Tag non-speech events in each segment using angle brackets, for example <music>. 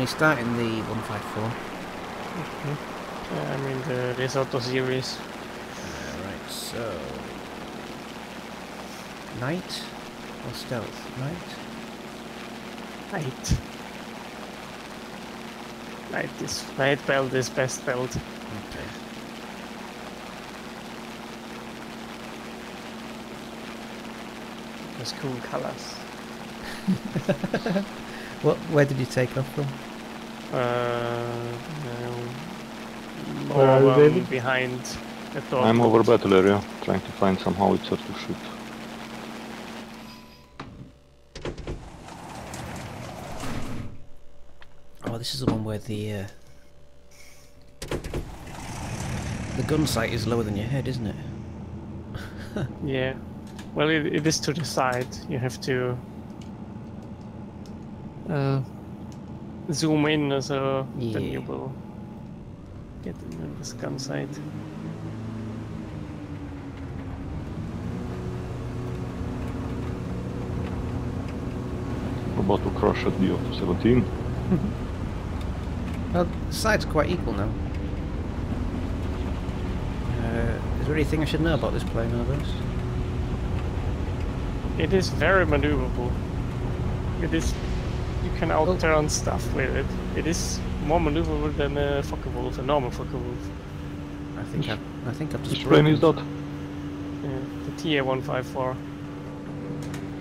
only starting the 154. Mhm. Yeah, I mean the Risotto series. Alright, so. Night or stealth? Night? Night. Night is night belt is best belt. Okay. There's cool colors. <laughs> What? Where did you take off from? Uh, Where are you, um, David? behind the door. I'm over battle area, trying to find some howitzer to shoot. Oh, this is the one where the uh, the gun sight is lower than your head, isn't it? <laughs> Yeah. Well, it, it is to the side. You have to uh, zoom in, so then you will get in this scan sight. About to crush at the auto 17. <laughs> Well, the sides are quite equal now. Uh, is there anything I should know about this plane, Oberst? It is very maneuverable. It is. You can outturn stuff with it. It is more maneuverable than a Focke-Wulf, a normal Focke-Wulf. I think I've, I think I've just. Which plane is that? Yeah, the TA-154.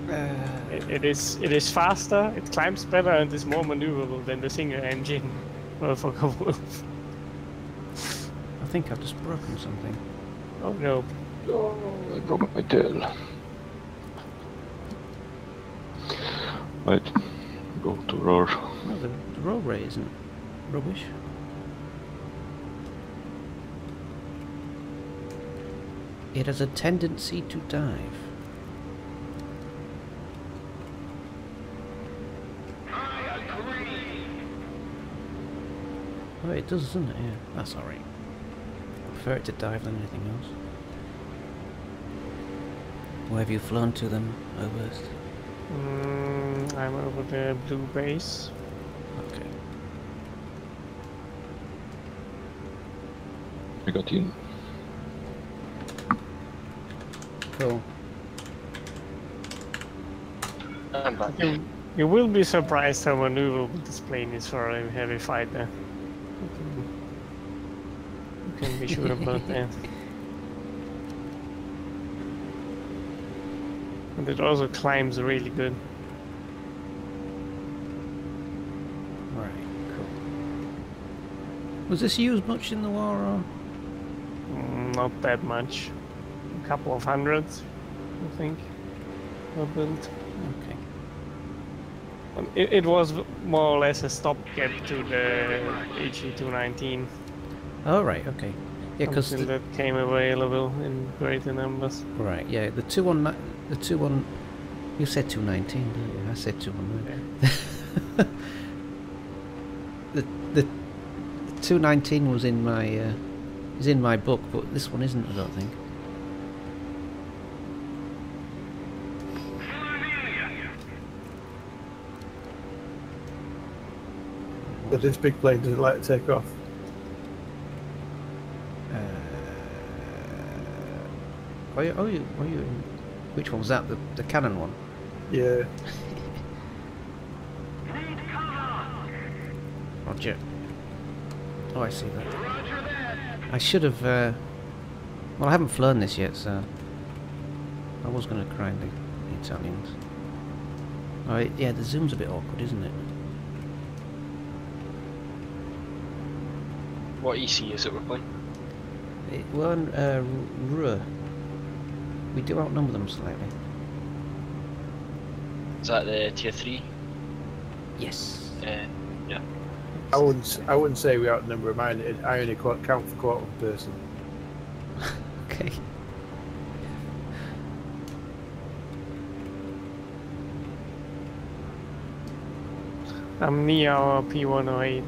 Uh, It, it is. It is faster. It climbs better and is more maneuverable than the single engine <laughs> well, Focke-Wulf. I think I've just broken something. Oh no! Oh, I broke my tail. Right, go to roar. No, the, the rate isn't rubbish. It has a tendency to dive. Oh, it does, doesn't it? Yeah, that's alright. I prefer it to dive than anything else. Where have you flown to them, Oberst? Mm, I'm over the blue base. Okay. I got in. Cool. I'm back. You, you will be surprised how maneuverable this plane is for a heavy fighter. You can, you can be sure about <laughs> that. And it also climbs really good. Right, cool. Was this used much in the war or? Mm, not that much. A couple of hundreds, I think, were built. Okay. Um, It, it was more or less a stopgap to the HE219 Oh, right, okay. Yeah, because that came available in greater numbers. right, yeah, the two one the two one. You said two nineteen, didn't you? I said two one nine. <laughs> the the two nineteen was in my uh, is in my book, but this one isn't. I don't think. But this big plane doesn't like to take off. Oh, you, oh, you, oh, you, which one was that? The the cannon one. Yeah. Roger. Oh, I see that. I should have. Uh, well, I haven't flown this yet, so I was going to grind the, the Italians. Oh, it- yeah, the zoom's a bit awkward, isn't it? What EC is it we're playing? it well, uh, Ruhr. We do outnumber them slightly. Is that the tier 3? Yes. Uh, yeah. I wouldn't. s- I wouldn't say we outnumber them. I, only- I only qu- count for quarter of a person. <laughs> Okay. I'm near our P108.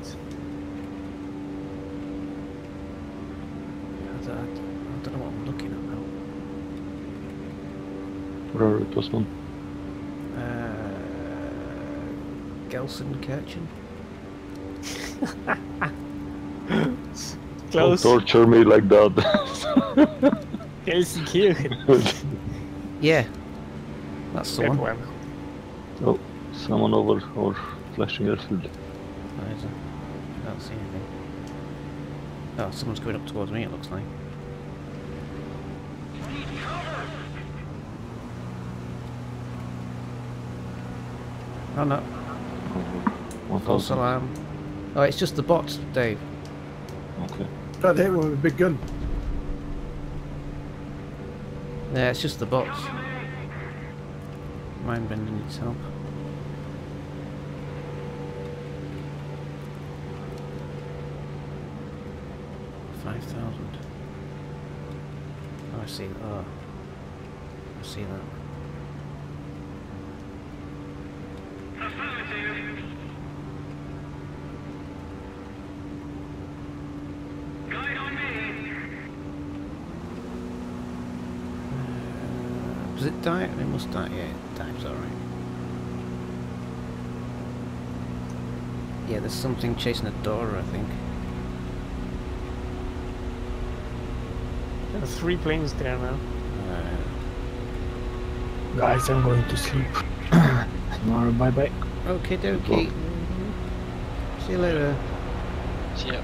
I don't, I don't know what I'm looking at Where it was one. Uh, Gelsenkirchen? <laughs> Don't Close. torture me like that. <laughs> Gelsenkirchen. <laughs> Yeah. That's the That one. one. oh, someone over or flashing airfield. Where is? I don't see anything. Oh, someone's coming up towards me, it looks like. Oh no, One false thousand. alarm. Oh, it's just the bots, Dave. Okay. Tried to hit one with a big gun. Yeah, it's just the bots. Mind bending needs help. Five thousand. Oh, I see. Oh, I see that. Uh, Does it die? It must die. Yeah, it dies. All right. Yeah, there's something chasing a door. I think. There are three planes there now. Uh, Guys, I'm going to sleep. <coughs> Tomorrow, bye bye. okay, dokie. See you later, See ya.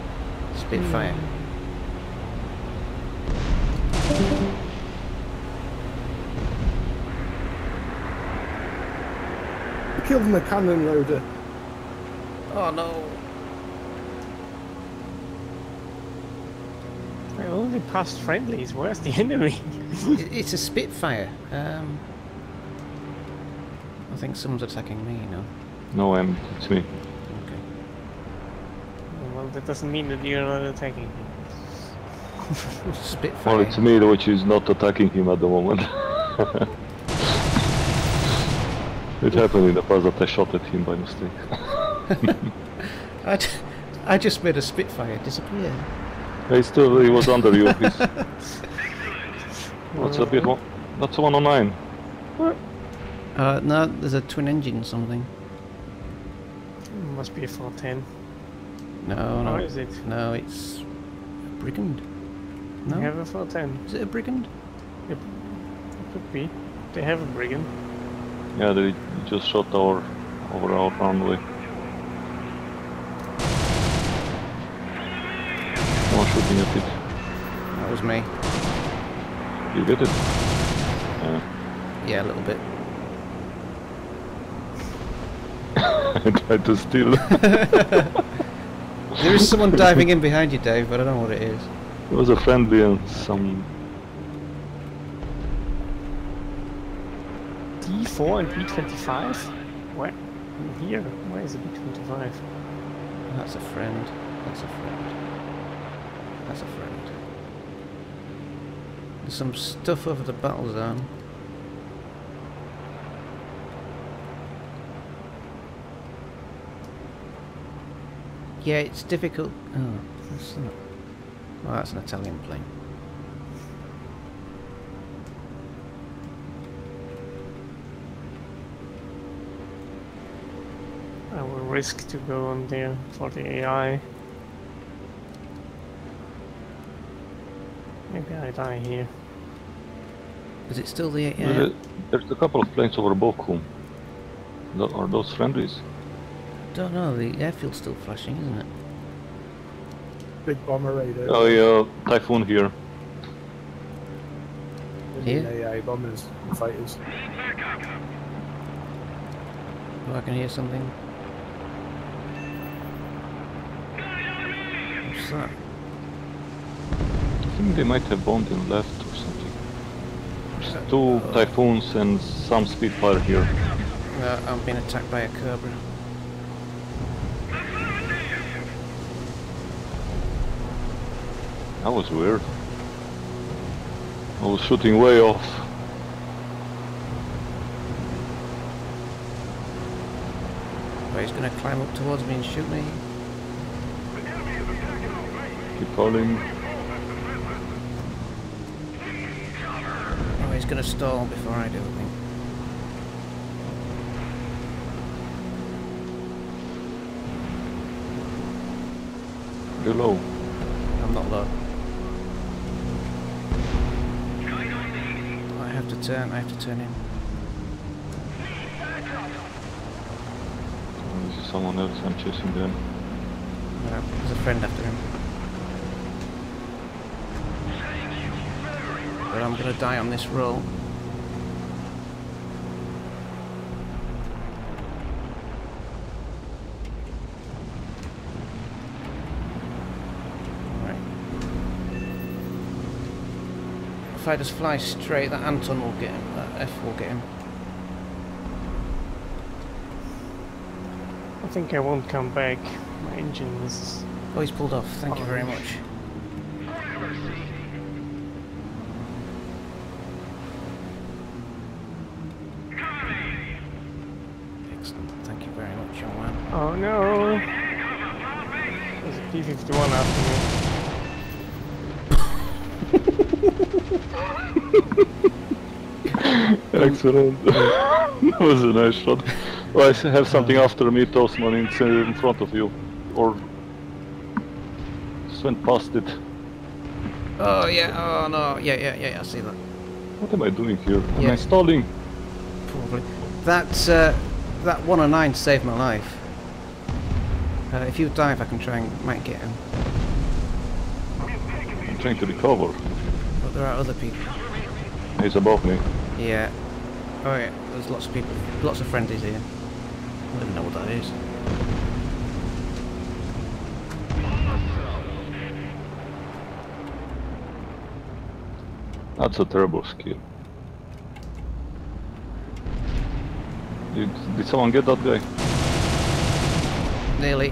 Spitfire. Killed him a cannon loader. Oh no! I only passed friendlies. Where's the enemy? <laughs> It's a Spitfire. Um, I think someone's attacking me. No. No, I'm. It's me. Okay. well, that doesn't mean that you're not attacking him. <laughs> Spitfire. Well, it's me which is not attacking him at the moment. <laughs> it happened in the past that I shot at him by mistake. <laughs> I, d- I just made a Spitfire disappear. He still, he was under you. He's... <laughs> What's a bit one? That's a 109. Uh, no, there's a twin engine something. Must be a 410. No, no. Or is it? No, it's a brigand. They No, have a 410. is it a brigand? It could be. They have a brigand. Yeah, they just shot our over our runway. One shooting at it. That was me. You get it? Yeah. Yeah, a little bit. <laughs> I tried to steal. <laughs> There is someone diving in behind you, Dave, but I don't know what it is. it was a friendly and some. D4 and B25? Where? Here. Where is the B25? That's a friend. That's a friend. That's a friend. There's some stuff over the battle zone. Yeah, it's difficult. Oh, that's not. Oh, that's an Italian plane. I will risk to go on there for the AI. Maybe I die here. Is it still the? There's, a, there's a couple of planes over Bochum. Tho- Are those friendlies? Don't know. The airfield's still flashing, isn't it? Big bomber radar. Oh yeah, Typhoon here. Indian Here? AI bombers and fighters. Oh, I can hear something. That? I think they might have bombed him left or something. There's two Typhoons and some Spitfire here. Uh, I'm being attacked by a cobra. That was weird. I was shooting way off. Oh, he's going to climb up towards me and shoot me. Keep calling. Oh, he's going to stall before I do, I think. You're low. I'm not low. I have to turn. I have to turn in. This is someone else I'm chasing them. No, there's a friend after him. But I'm gonna die on this roll. If I just fly straight, that Anton will get him. That F will get him. I think I won't come back. My engine is. Oh, he's pulled off. Thank you very much. Excellent. Thank you very much, young man. Oh no! There's a P51 after Excellent. <laughs> that was a nice shot. Well, I s- have something after me, Toastman, it's in front of you. Or... Just went past it. Oh yeah. Oh no. Yeah, yeah, yeah. I see that. What am I doing here? Am Yeah. I stalling? Probably. That uh, that one and nine saved my life. Uh, if you dive, I can try and might get him. I'm trying to recover. But there are other people. He's above me. Yeah. Oh yeah. There's lots of people. Lots of friendlies here. I don't even know what that is. That's a terrible skill. Did, did someone get that guy? Nearly.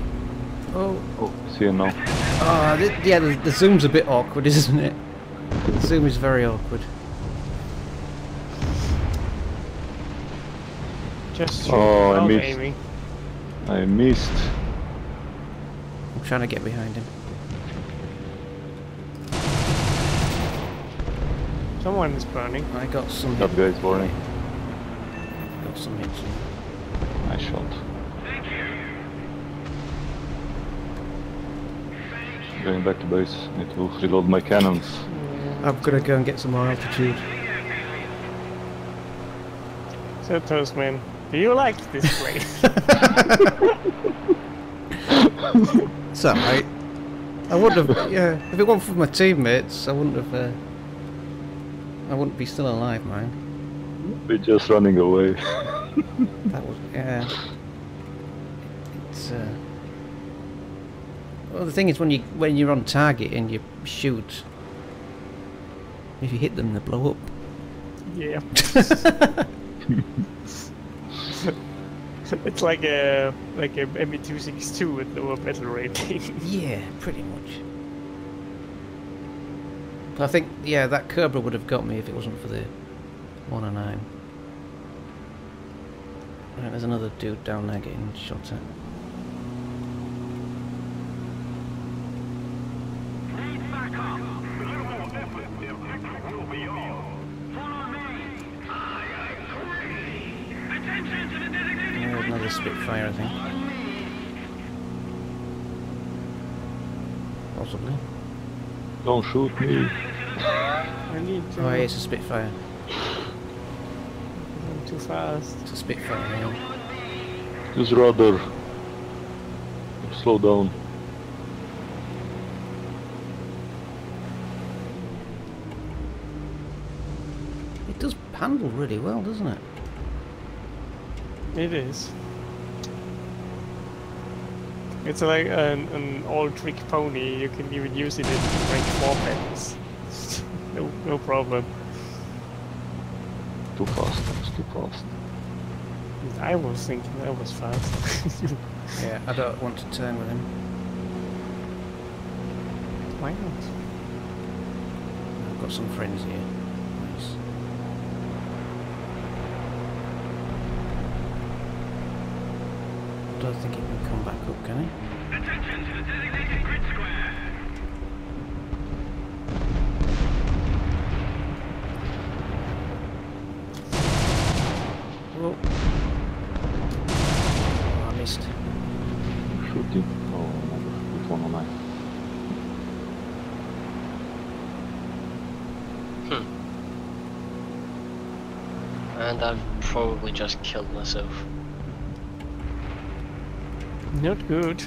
Oh. Oh, see him now. Oh, yeah. The, the zoom's a bit awkward, <laughs> isn't it? The zoom is very awkward. Just Oh, I oh, missed. aiming. I missed. I'm trying to get behind him. Someone is burning. I got some. That guy's burning. Got some hits. Nice shot. Thank you. Going back to base. Need to reload my cannons. I'm gonna go and get some more altitude. So Toastman, do you like this place? <laughs> It's alright. I wouldn't have. Yeah, if it wasn't for my teammates, I wouldn't have. Uh, I wouldn't be still alive, man. We're just running away. That was. Yeah. It's. Uh, well, the thing is, when you when you're on target and you shoot, if you hit them, they blow up. yeah. <laughs> <laughs> <laughs> it's like a like a ME262 with lower battle rating. <laughs> Yeah, pretty much. But I think, yeah, that Cobra would have got me if it wasn't for the 109. Right, there's another dude down there getting shot at. Yeah, there's another Spitfire, I think. Possibly. Don't shoot me. I need to. Oh, yeah, it's a Spitfire. I'm too fast. It's a Spitfire, yeah. Use rudder. Slow down. It does handle really well, doesn't it? It is. It's like an, an all-trick pony. You can even use it in rank four battles. no, no problem. Too fast. It's too fast. I was thinking I was fast. <laughs> Yeah, I don't want to turn with him. Why not? I've got some friends here. don't think it can come back up, can it? Attention to the designated grid square. Whoa. Oh, I missed. Shooting. Oh, another. Which one on that. Hmm. And I've probably just killed myself. Not good.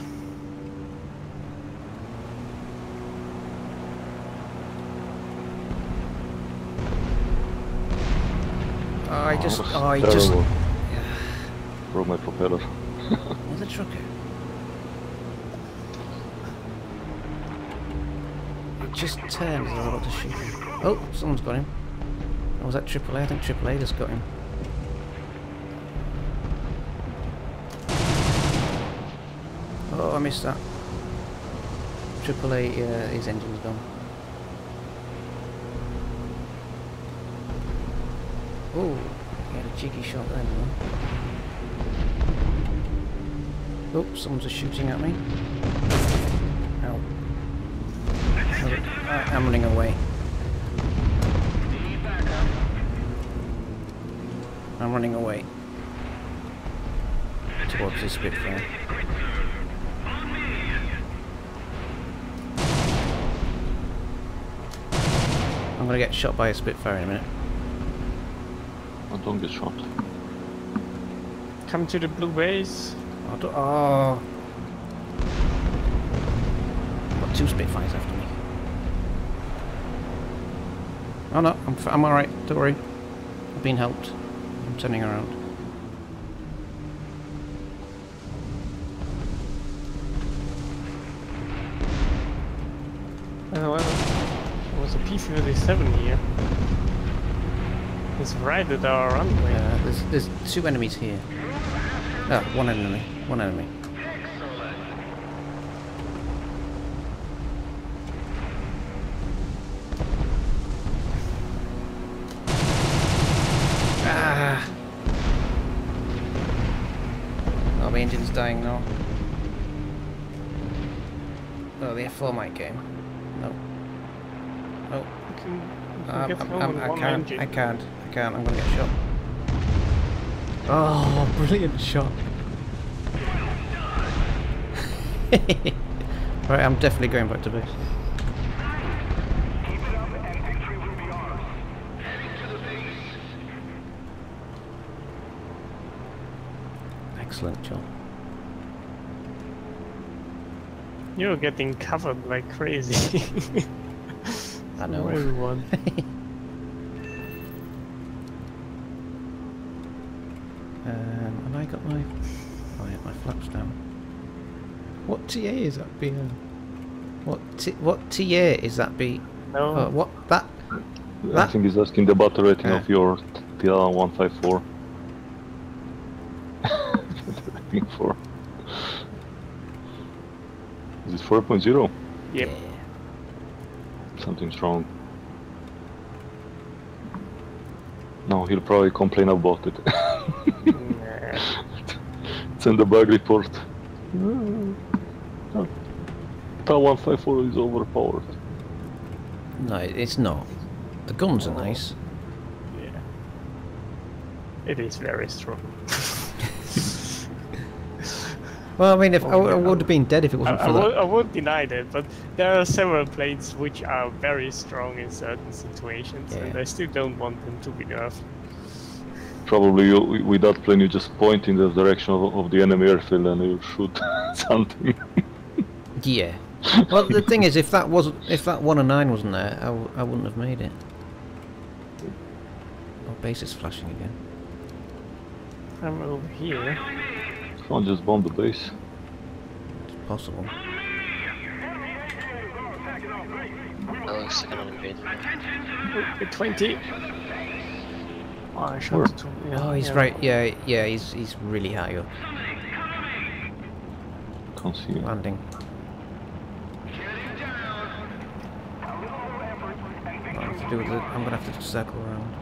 I just, Oh, oh, I just, terrible. <sighs> Broke my propeller. <laughs> Where's the trucker? It just turns as I was about to shoot him. Oh, someone's got him. Oh, was that AAA? I think AAA just got him. Oh, I missed that. AAA, uh, his engine's gone. Oh, he had a cheeky shot though. Oh, someone's just shooting at me. Ow. I'm running away. I'm running away. Towards the Spitfire. I'm gonna get shot by a Spitfire in a minute. I don't get shot. Come to the blue base. Oh, do- oh. Ah. Got two Spitfires after me. Oh no, I'm, f- I'm alright, don't worry. I've been helped. I'm turning around. P-37 here. It's right at our runway. Uh, there's, there's two enemies here. Oh, one enemy. One enemy. Ah! Oh, my engine's dying now. Oh, the F4 might game. No. No. Can, Um, I'm- I'm- I can't. engine. I can't. I can't. I'm gonna get shot. Oh, <laughs> brilliant shot! <laughs> right, I'm definitely going back to base. Excellent job. You're getting covered like crazy. <laughs> I know. Everyone. <laughs> Um, and I got my, oh yeah, my flaps down. What TA is that B? What t what TA is that be? No. Uh, what that? I think he's asking the battle rating Ah. of your TA154. rating for. Is it 4.0? Yep. Something's wrong. No, he'll probably complain about it. Nah. <laughs> it's in the bug report. Hmm. TA154 is overpowered. No, it's not. The guns are nice. Yeah. It is very strong. Well, I mean, if oh, I, I would have been dead if it wasn't I, for would, that. I won't deny that, but there are several planes which are very strong in certain situations, and Yeah. I still don't want them to be nerfed. Probably you, with that plane you just point in the direction of, of the enemy airfield and you shoot <laughs> something. Yeah. Well, the thing is, if that wasn't, if that one and nine wasn't there, I, w- I wouldn't have made it. Oh, base is flashing again. I'm over here. Can't just bombed the base. It's possible. That looks like an invaded. Oh, 20. Oh, I shot Where? two. Yeah, Oh, he's yeah. right. Yeah, yeah. He's he's really high up. Can't see you. Landing. What I have to do with it? I'm gonna have to circle around.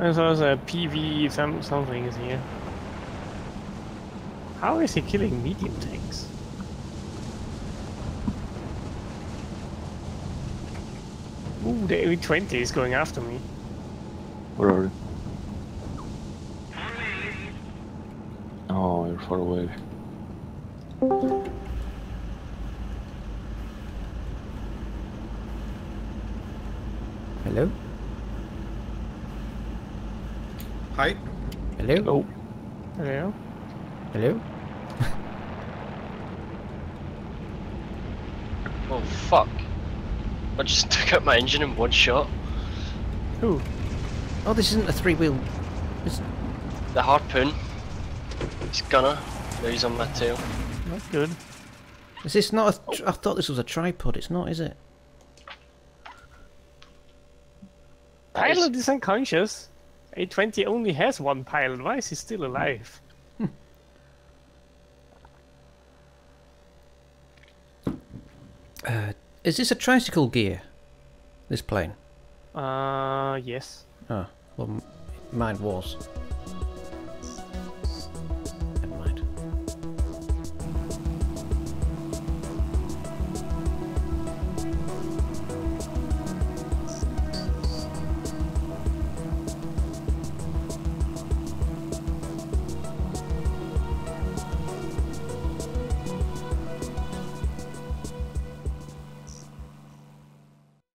And so there's a PV some, something is here. How is he killing medium tanks? Ooh, the A20 is going after me. Where are you? Oh, you're far away. Hello. Hi. Hello? Oh, Yeah. Hello? <laughs> Oh fuck. I just <laughs> took out my engine in one shot. Who? Oh, this isn't a three-wheel... The harpoon. It's Gunner. There he's on my tail. Not good. Is this not a... tr- I thought this was a tripod. It's not, is it? Pilot is unconscious. A20 only has one pilot. Why is he still alive? Uh, is this a tricycle gear? This plane? Uh, yes. Oh, well, mine was.